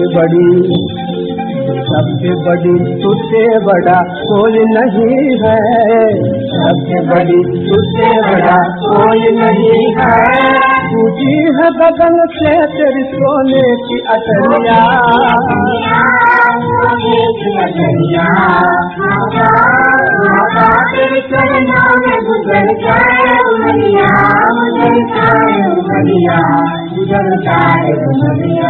سے بڑی سب سے بڑی تجھ سے بڑا کوئی نہیں ہے سب سے بڑی تجھ سے بڑا کوئی نہیں ہے پوچھی ہے بدن سے تیری سونے کی اٹھیا گزرتا ہے گزریا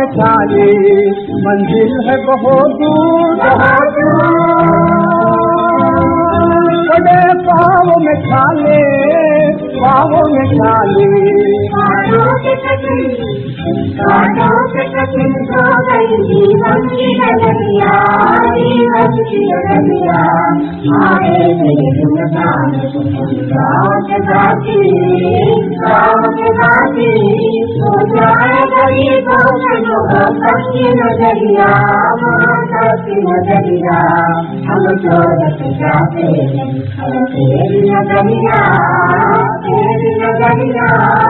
میں چھائی منزل ہے بہت دور۔ پاؤں میں چھالے پاؤں میں چھالے۔ نظریا نظریا ہم تو نظریا نظریا